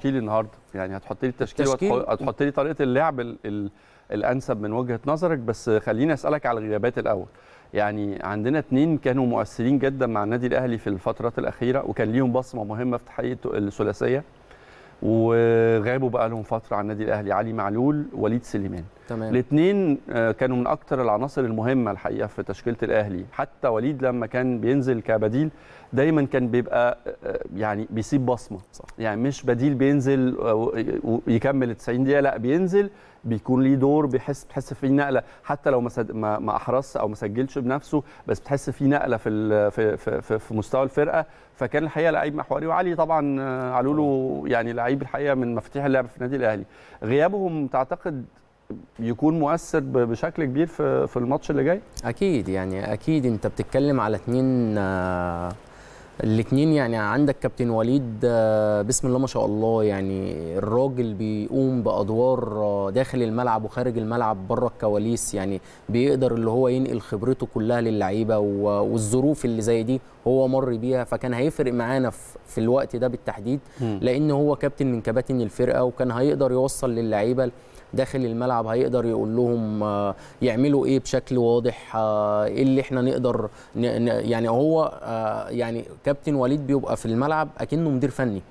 تشكيلي النهارده. يعني هتحط لي التشكيل التشكيل؟ وهتحط لي طريقة اللعب ال ال الأنسب من وجهة نظرك. بس خليني أسألك على الغيابات الأول. يعني عندنا اتنين كانوا مؤثرين جدا مع النادي الأهلي في الفترات الأخيرة وكان ليهم بصمة مهمة في تحقيق الثلاثية وغابوا بقى لهم فترة عن النادي الأهلي. علي معلول وليد سليمان. تمام. الاثنين كانوا من أكتر العناصر المهمة الحقيقة في تشكيلة الأهلي. حتى وليد لما كان بينزل كبديل دايما كان بيبقى آه، يعني بيسيب بصمة. صح. يعني مش بديل بينزل آه، ويكمل 90 دقيقة لا بينزل بيكون ليه دور بيحس بتحس فيه نقلة. حتى لو ما ما احرزش أو ما سجلش بنفسه بس بتحس فيه نقلة في في في, في, مستوى الفرقة. فكان الحقيقة لعيب محوري. وعلي طبعا آه، علولو يعني لعيب الحقيقة من مفاتيح اللعب في النادي الأهلي. غيابهم تعتقد يكون مؤثر بشكل كبير في في الماتش اللي جاي؟ أكيد يعني أكيد. أنت بتتكلم على اتنين آه، الاتنين يعني عندك كابتن وليد آه، بسم الله ما شاء الله يعني الراجل بيقوم بأدوار آه، داخل الملعب وخارج الملعب بره الكواليس يعني بيقدر اللي هو ينقل خبرته كلها للعيبة والظروف اللي زي دي هو مر بيها. فكان هيفرق معانا في في الوقت ده بالتحديد لأن هو كابتن من كباتن الفرقة وكان هيقدر يوصل للعيبة داخل الملعب هيقدر يقول لهم آه، يعملوا إيه بشكل واضح؟ آه، إيه اللي إحنا نقدر يعني هو آه، يعني كابتن وليد بيبقى في الملعب أكنه مدير فني.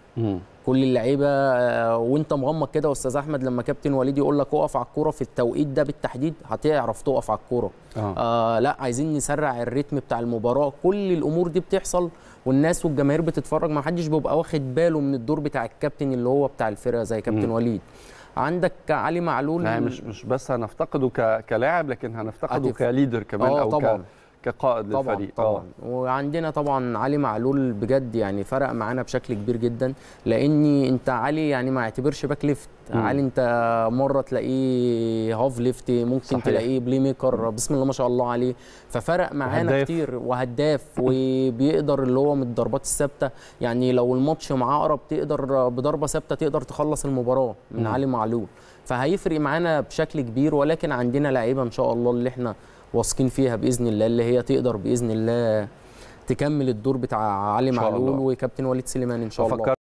كل اللعيبة آه، وأنت مغمض كده أستاذ أحمد لما كابتن وليد يقول لك اقف على الكورة في التوقيت ده بالتحديد هتعرف تقف على الكورة. آه. آه لأ عايزين نسرع الريتم بتاع المباراة. كل الأمور دي بتحصل والناس والجماهير بتتفرج ما حدش بيبقى واخد باله من الدور بتاع الكابتن اللي هو بتاع الفرقة زي كابتن مم. وليد. عندك علي معلول؟ يعني مش مش بس هنفتقده كلاعب لكن هنفتقده كليدر كمان آه أو طبعا. ك- كقائد طبعا للفريق طبعا وعندنا طبعا علي معلول بجد يعني فرق معانا بشكل كبير جدا لأني أنت علي يعني ما اعتبرش back left. علي أنت مرة تلاقيه half left ممكن صحيح. تلاقيه playmaker بسم الله ما شاء الله عليه ففرق معانا وهداف. كتير وهداف وبيقدر اللي هو من الضربات الثابتة يعني لو الماتش معاه اقرب تقدر بضربة ثابتة تقدر تخلص المباراة من مم. علي معلول فهيفرق معانا بشكل كبير ولكن عندنا لعيبة إن شاء الله اللي إحنا واثقين فيها بإذن الله اللي هي تقدر بإذن الله تكمل الدور بتاع علي معلول. وكابتن وليد سليمان إن شاء الله